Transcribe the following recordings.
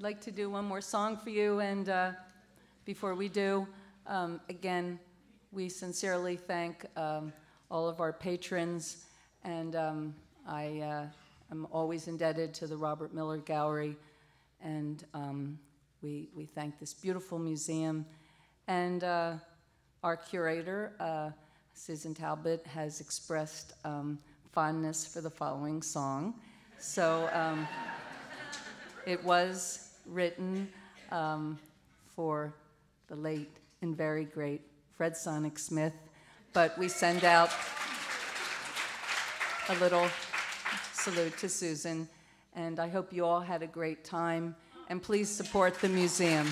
like to do one more song for you, and uh, before we do, um, again, we sincerely thank um, all of our patrons, and um, I uh, am always indebted to the Robert Miller Gallery, and um, we, we thank this beautiful museum. And uh, our curator, uh, Susan Talbott, has expressed um, fondness for the following song. So um, it was written um, for the late and very great Fred Sonic Smith, but we send out a little salute to Susan, and I hope you all had a great time, and please support the museum.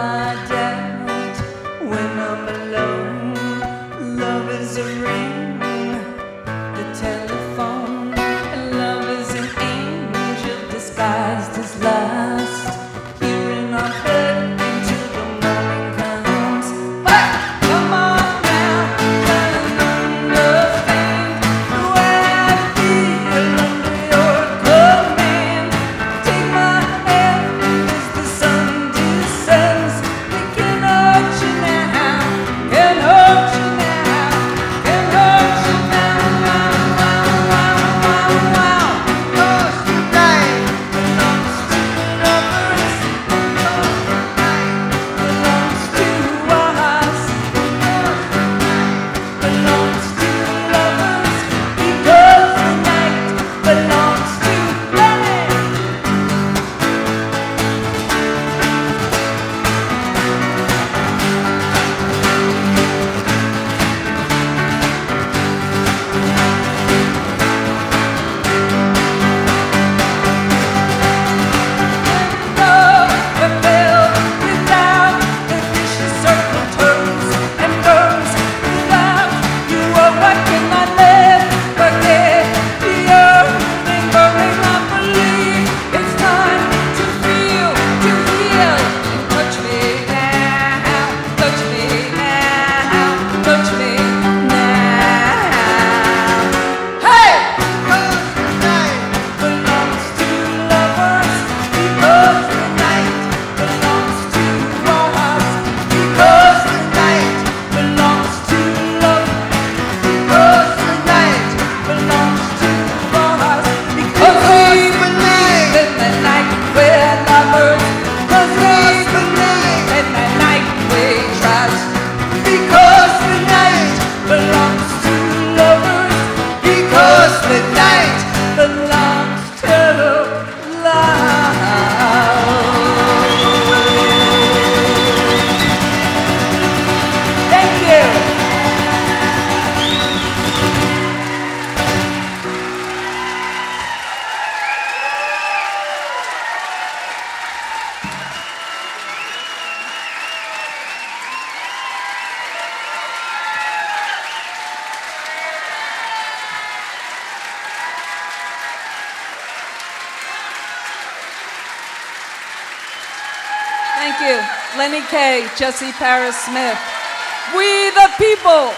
my Thank you. Lenny Kaye, Jesse Paris Smith. We the people.